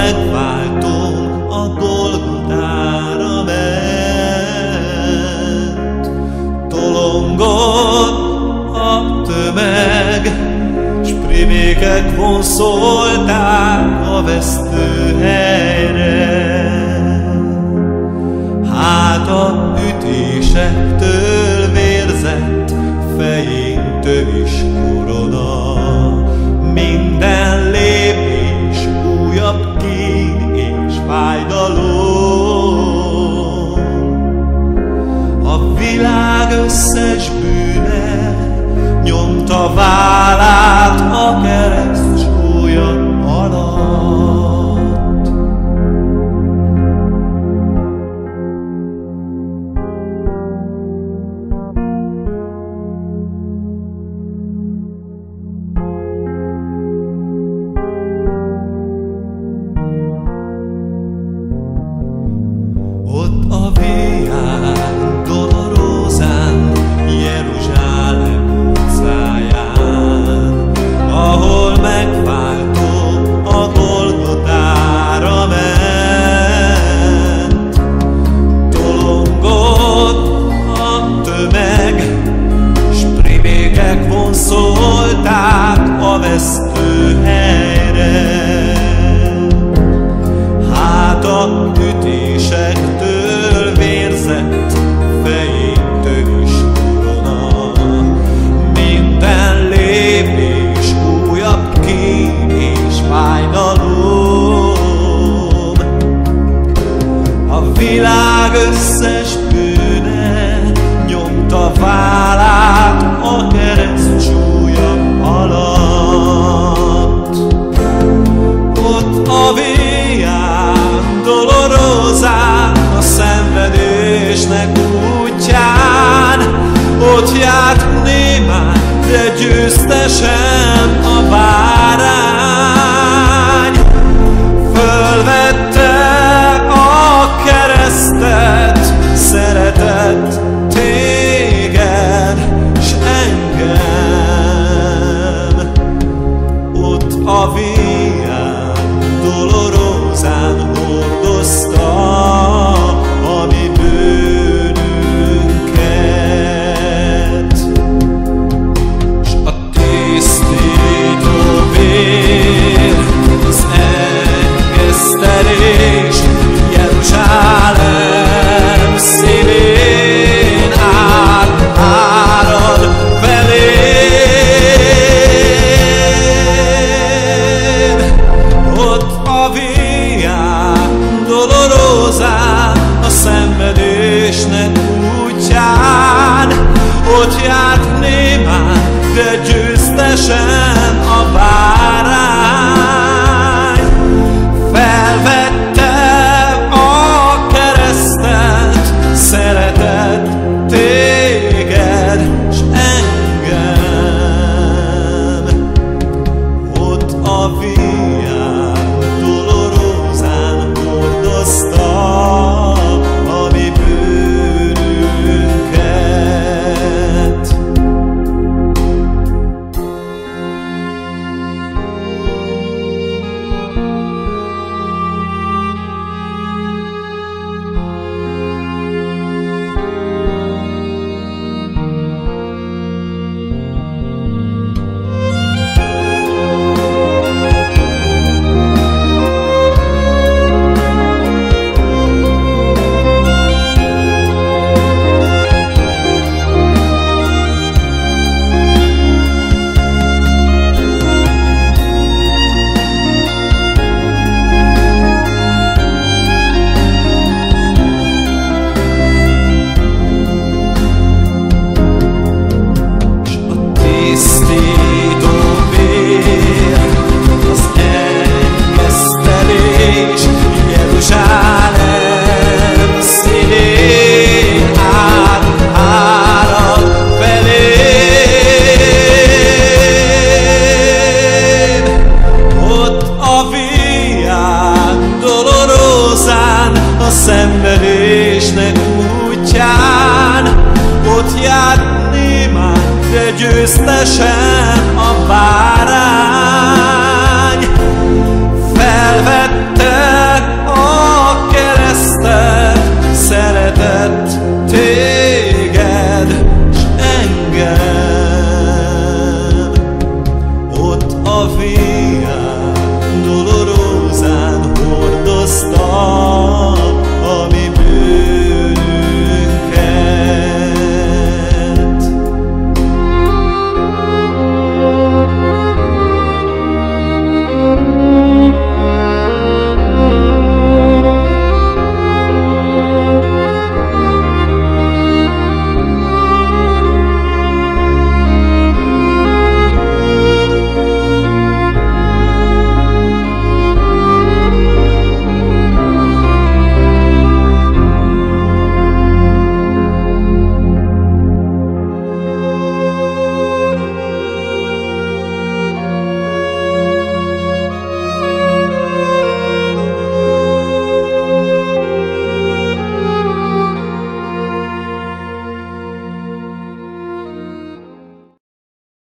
megváltom a Golgotára ment. Tolongott a tömeg, s primékek vonszolták a vesztőt. esztőhely. 세상 küzdesen